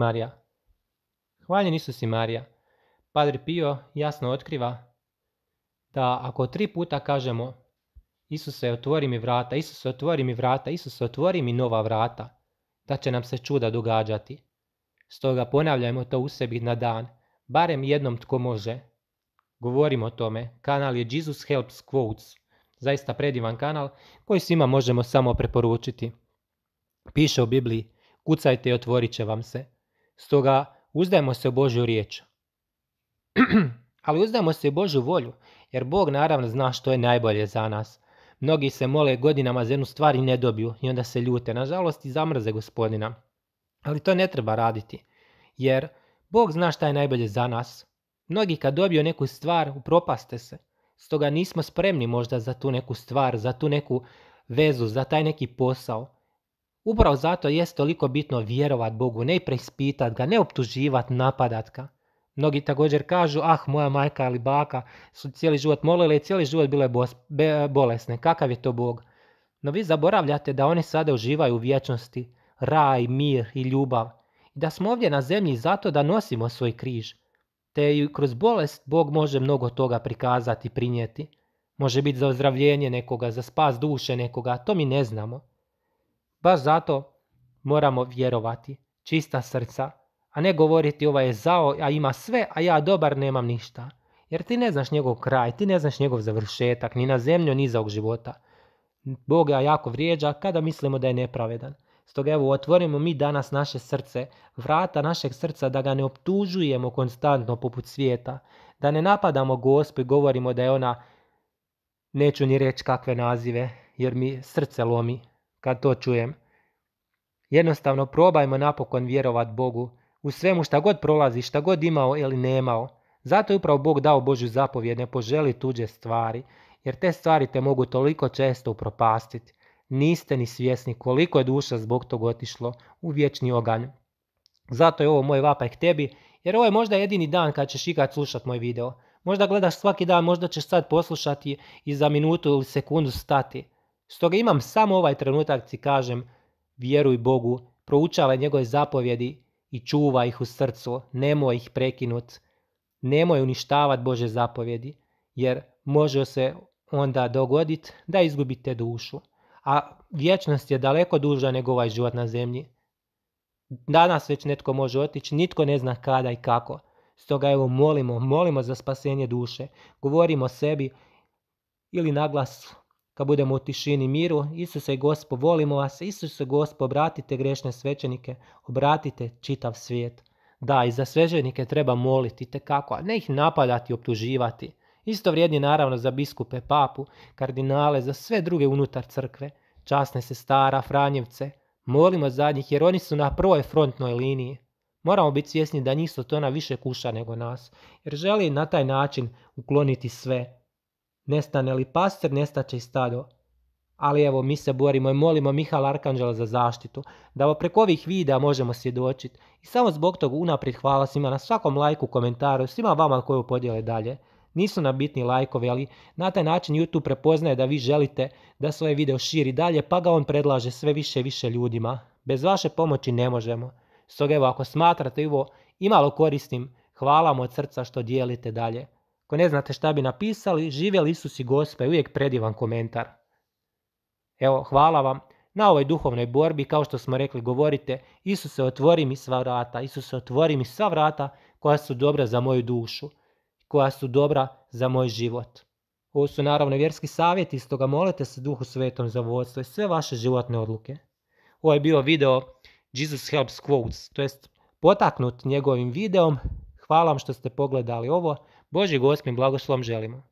Marija. Hvaljen Isus i Marija. Padre Pio jasno otkriva da ako tri puta kažemo Isuse otvori mi vrata, Isuse otvori mi vrata, Isuse otvori mi nova vrata, da će nam se čuda događati. Stoga ponavljajmo to u sebi na dan, barem jednom tko može. Govorimo o tome, kanal je Jesus Helps Quotes, zaista predivan kanal koji svima možemo samo preporučiti. Piše u Bibliji, kucajte i otvorit će vam se. Stoga uzdajmo se u Božju riječ. Ali uzdajmo se u Božju volju, jer Bog naravno zna što je najbolje za nas. Mnogi se mole godinama za jednu stvar i ne dobiju i onda se ljute. Nažalost i zamrze gospodina. Ali to ne treba raditi. Jer Bog zna šta je najbolje za nas. Mnogi kad dobiju neku stvar upropaste se. Stoga nismo spremni možda za tu neku stvar, za tu neku vezu, za taj neki posao. Upravo zato jest toliko bitno vjerovat Bogu, ne preispitat ga, ne optuživat, napadat ga. Mnogi također kažu, ah, moja majka ili baka su cijeli život molile i cijeli život bile bolesne. Kakav je to Bog? No vi zaboravljate da oni sada uživaju u vječnosti, raj, mir i ljubav. I da smo ovdje na zemlji zato da nosimo svoj križ. Te i kroz bolest Bog može mnogo toga prikazati i prinijeti. Može biti za ozdravljenje nekoga, za spas duše nekoga, to mi ne znamo. Baš zato moramo vjerovati, čista srca, a ne govoriti ovaj je zao, a ima sve, a ja dobar nemam ništa. Jer ti ne znaš njegov kraj, ti ne znaš njegov završetak, ni na zemlju, ni za ovog života. Boga jako vrijeđa kada mislimo da je nepravedan. Stoga evo, otvorimo mi danas naše srce, vrata našeg srca da ga ne optužujemo konstantno poput svijeta, da ne napadamo gospu i govorimo da je ona, neću ni reći kakve nazive, jer mi srce lomi kad to čujem. Jednostavno probajmo napokon vjerovat Bogu, u svemu šta god prolazi, šta god imao ili nemao. Zato je upravo Bog dao Božju zapovjed, ne poželi tuđe stvari, jer te stvari te mogu toliko često upropastiti. Niste ni svjesni koliko je duša zbog tog otišlo u vječni oganj. Zato je ovo moj vapaj k tebi, jer ovo je možda jedini dan kad ćeš ikad slušat moj video. Možda gledaš svaki dan, možda ćeš sad poslušati i za minutu ili sekundu stati. Stoga imam samo ovaj trenutak ti kažem, vjeruj Bogu, proučavaj njegove zapovjedi i čuva ih u srcu, nemoj ih prekinut, nemoj uništavati Bože zapovjedi, jer može se onda dogoditi da izgubite dušu. A vječnost je daleko duža nego ovaj život na zemlji. Danas već netko može otići, nitko ne zna kada i kako. Stoga evo molimo, molimo za spasenje duše. Govorimo sebi ili naglas kad budemo u tišini miru, Isuse Gospo, volimo vas, Isuse Gospo, obratite grešne svećenike, obratite čitav svijet. Da, i za svećenike treba moliti, te kako, a ne ih napadati i optuživati. Isto vrijedni naravno za biskupe, papu, kardinale, za sve druge unutar crkve, časne se stara, Franjevce. Molimo za njih jer oni su na prvoj frontnoj liniji. Moramo biti svjesni da njih to na više kuša nego nas, jer želi na taj način ukloniti sve, Nestane li pastir, nestaće i stado. Ali evo, mi se borimo i molimo Mihala Arkanđela za zaštitu, da preko ovih videa možemo svjedočiti. I samo zbog toga unaprijed hvala svima na svakom lajku, komentaru, svima vama koji podijele dalje. Nisu nam bitni lajkovi, ali na taj način YouTube prepoznaje da vi želite da svoje video širi dalje, pa ga on predlaže sve više i više ljudima. Bez vaše pomoći ne možemo. Stoga evo, ako smatrate ovo imalo korisnim, hvala mu od srca što dijelite dalje. Ako ne znate šta bi napisali, živjeli Isus i Gospa je uvijek predivan komentar. Evo, hvala vam na ovoj duhovnoj borbi, kao što smo rekli, govorite Isuse, otvori mi sva vrata, Isuse, otvori mi sva vrata koja su dobra za moju dušu, koja su dobra za moj život. Ovo su naravno vjerski savjeti, stoga molite se Duhu Svetom za vodstvo i sve vaše životne odluke. Ovo je bio video Jesus Helps Quotes, to jest potaknut njegovim videom. Hvala vam što ste pogledali ovo. Boži gospin blagoslovom želimo.